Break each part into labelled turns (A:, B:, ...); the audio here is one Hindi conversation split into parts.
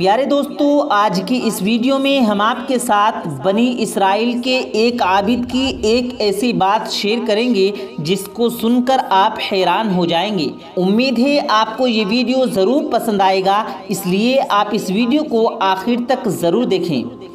A: प्यारे दोस्तों, आज की इस वीडियो में हम आपके साथ बनी इसराइल के एक आबिद की एक ऐसी बात शेयर करेंगे, जिसको सुनकर आप हैरान हो जाएँगे। उम्मीद है आपको ये वीडियो ज़रूर पसंद आएगा, इसलिए आप इस वीडियो को आखिर तक ज़रूर देखें।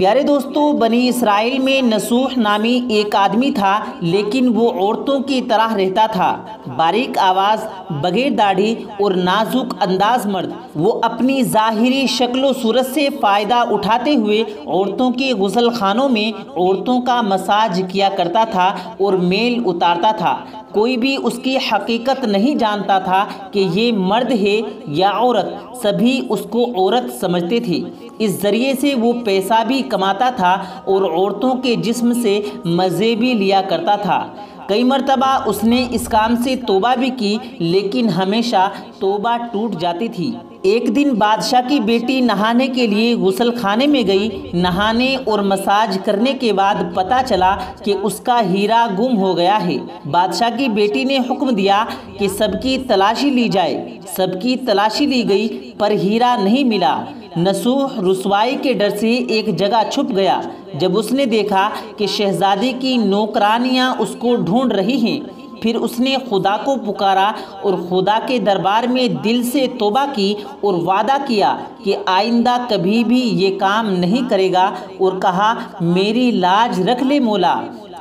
A: प्यारे दोस्तों, बनी इसराइल में नसूह नामी एक आदमी था, लेकिन वो औरतों की तरह रहता था। बारीक आवाज़, बगैर दाढ़ी और नाजुक अंदाज मर्द। वो अपनी ज़ाहिरी शक्ल सूरत से फ़ायदा उठाते हुए औरतों के गुसल खानों में औरतों का मसाज किया करता था और मेल उतारता था। कोई भी उसकी हकीकत नहीं जानता था कि ये मर्द है या औरत। सभी उसको औरत समझते थे। इस ज़रिए से वो पैसा भी कमाता था और औरतों के जिस्म से मज़े भी लिया करता था। कई मरतबा उसने इस काम से तोबा भी की, लेकिन हमेशा तोबा टूट जाती थी। एक दिन बादशाह की बेटी नहाने के लिए गुसल खाने में गई। नहाने और मसाज करने के बाद पता चला कि उसका हीरा गुम हो गया है। बादशाह की बेटी ने हुक्म दिया कि सबकी तलाशी ली जाए। सबकी तलाशी ली गई, पर हीरा नहीं मिला। नसूह रसवाई के डर से एक जगह छुप गया। जब उसने देखा कि शहजादी की नौकरानियाँ उसको ढूंढ रही हैं फिर उसने खुदा को पुकारा और खुदा के दरबार में दिल से तोबा की और वादा किया कि आइंदा कभी भी ये काम नहीं करेगा और कहा, मेरी लाज रख ले, मोला।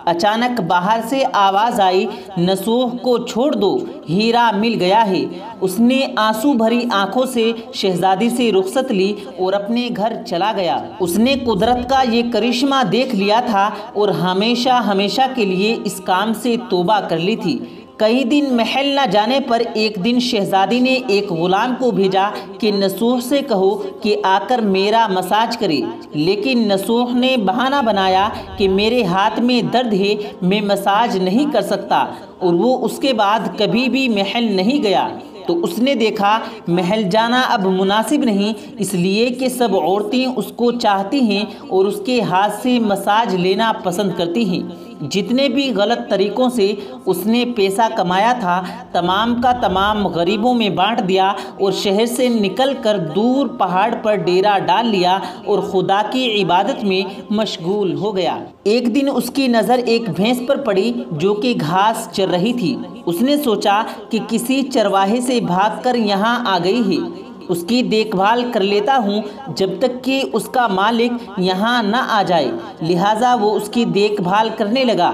A: अचानक बाहर से आवाज़ आई, नसोह को छोड़ दो, हीरा मिल गया है। उसने आँसू भरी आँखों से शहजादी से रुखसत ली और अपने घर चला गया। उसने कुदरत का ये करिश्मा देख लिया था और हमेशा हमेशा के लिए इस काम से तोबा कर ली थी। कई दिन महल न जाने पर एक दिन शहजादी ने एक गुलाम को भेजा कि नसूह से कहो कि आकर मेरा मसाज करे। लेकिन नसूह ने बहाना बनाया कि मेरे हाथ में दर्द है, मैं मसाज नहीं कर सकता। और वो उसके बाद कभी भी महल नहीं गया। तो उसने देखा, महल जाना अब मुनासिब नहीं, इसलिए कि सब औरतें उसको चाहती हैं और उसके हाथ से मसाज लेना पसंद करती हैं। जितने भी गलत तरीक़ों से उसने पैसा कमाया था, तमाम का तमाम गरीबों में बांट दिया और शहर से निकलकर दूर पहाड़ पर डेरा डाल लिया और खुदा की इबादत में मशगूल हो गया। एक दिन उसकी नज़र एक भैंस पर पड़ी जो कि घास चर रही थी। उसने सोचा कि किसी चरवाहे से भागकर यहाँ आ गई है। उसकी देखभाल कर लेता हूँ जब तक कि उसका मालिक यहाँ न आ जाए। लिहाजा वो उसकी देखभाल करने लगा।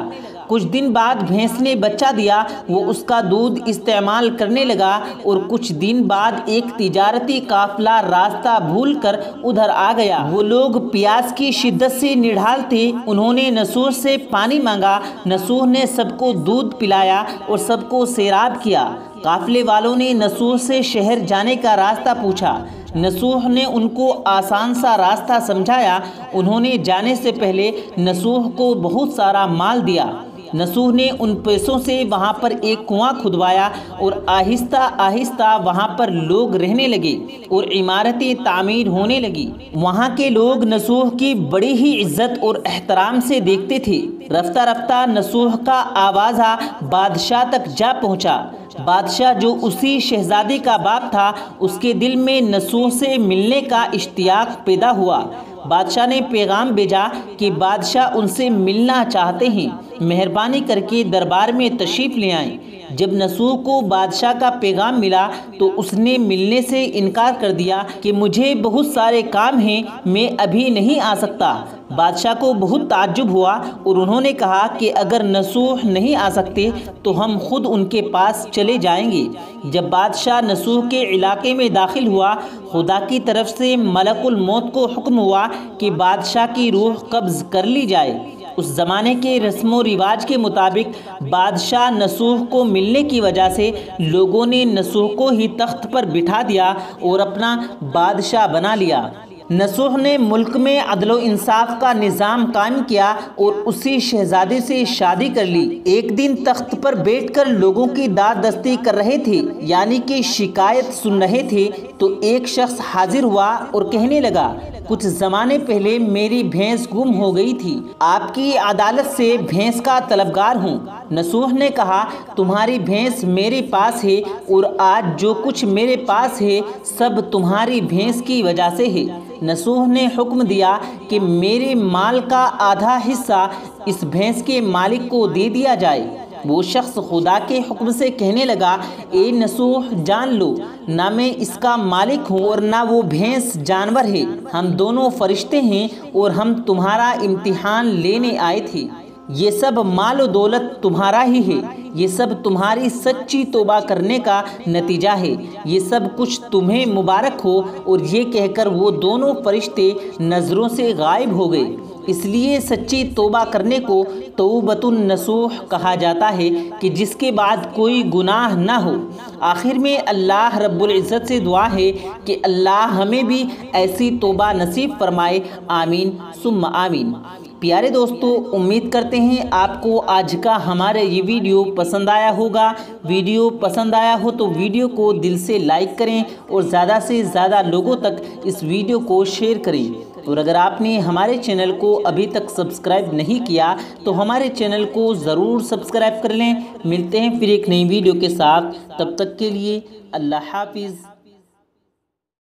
A: कुछ दिन बाद भैंस ने बच्चा दिया, वो उसका दूध इस्तेमाल करने लगा और कुछ दिन बाद एक तिजारती काफिला रास्ता भूलकर उधर आ गया। वो लोग प्यास की शिद्दत से निढाल थे। उन्होंने नसूर से पानी मांगा। नसूर ने सबको दूध पिलाया और सबको सैराब किया। काफिले वालों ने नसूह से शहर जाने का रास्ता पूछा। नसूह ने उनको आसान सा रास्ता समझाया। उन्होंने जाने से पहले नसूह को बहुत सारा माल दिया। नसूह ने उन पैसों से वहाँ पर एक कुआँ खुदवाया और आहिस्ता आहिस्ता वहाँ पर लोग रहने लगे और इमारतें तामीर होने लगी। वहाँ के लोग नसूह की बड़ी ही इज़्ज़त और एहतराम से देखते थे। रफ्ता रफ्ता नसूह का आवाज़ा बादशाह तक जा पहुँचा। बादशाह जो उसी शहजादी का बाप था, उसके दिल में नसूह से मिलने का इश्तियाक पैदा हुआ। बादशाह ने पैगाम भेजा कि बादशाह उनसे मिलना चाहते हैं। मेहरबानी करके दरबार में तशरीफ़ ले आएँ। जब नसूह को बादशाह का पैगाम मिला तो उसने मिलने से इनकार कर दिया कि मुझे बहुत सारे काम हैं, मैं अभी नहीं आ सकता। बादशाह को बहुत ताज्जुब हुआ और उन्होंने कहा कि अगर नसूह नहीं आ सकते तो हम खुद उनके पास चले जाएँगे। जब बादशाह नसूह के इलाके में दाखिल हुआ, खुदा की तरफ़ से मलकुल मौत को हुक्म हुआ कि बादशाह की रूह कब्ज़ कर ली जाए। उस ज़माने के रस्म रिवाज के मुताबिक बादशाह नसूह को मिलने की वजह से लोगों ने नसूह को ही तख्त पर बिठा दिया और अपना बादशाह बना लिया। नसूह ने मुल्क में अदलो इंसाफ का निज़ाम कायम किया और उसी शहजादे से शादी कर ली। एक दिन तख्त पर बैठकर लोगों की दाद दस्ती कर रहे थे, यानी कि शिकायत सुन रहे थे तो एक शख्स हाजिर हुआ और कहने लगा कुछ ज़माने पहले मेरी भैंस गुम हो गई थी। आपकी अदालत से भैंस का तलबगार हूँ। नसूह ने कहा, तुम्हारी भैंस मेरे पास है और आज जो कुछ मेरे पास है, सब तुम्हारी भैंस की वजह से है। नसूह ने हुक्म दिया कि मेरे माल का आधा हिस्सा इस भैंस के मालिक को दे दिया जाए। वो शख्स खुदा के हुक्म से कहने लगा, ए नसूह, जान लो, ना मैं इसका मालिक हूँ और ना वो भैंस जानवर है। हम दोनों फरिश्ते हैं और हम तुम्हारा इम्तिहान लेने आए थे। ये सब माल दौलत तुम्हारा ही है। ये सब तुम्हारी सच्ची तोबा करने का नतीजा है। ये सब कुछ तुम्हें मुबारक हो। और ये कहकर वो दोनों फरिश्ते नज़रों से गायब हो गए। इसलिए सच्ची तोबा करने को तोबतुन नसूह कहा जाता है कि जिसके बाद कोई गुनाह ना हो। आखिर में अल्लाह रब्बुल इज़्ज़त से दुआ है कि अल्लाह हमें भी ऐसी तोबा नसीब फरमाए। आमीन सुम आमीन। प्यारे दोस्तों, उम्मीद करते हैं आपको आज का हमारा ये वीडियो पसंद आया होगा। वीडियो पसंद आया हो तो वीडियो को दिल से लाइक करें और ज़्यादा से ज़्यादा लोगों तक इस वीडियो को शेयर करें। और अगर आपने हमारे चैनल को अभी तक सब्सक्राइब नहीं किया तो हमारे चैनल को ज़रूर सब्सक्राइब कर लें। मिलते हैं फिर एक नई वीडियो के साथ। तब तक के लिए अल्लाह हाफिज़।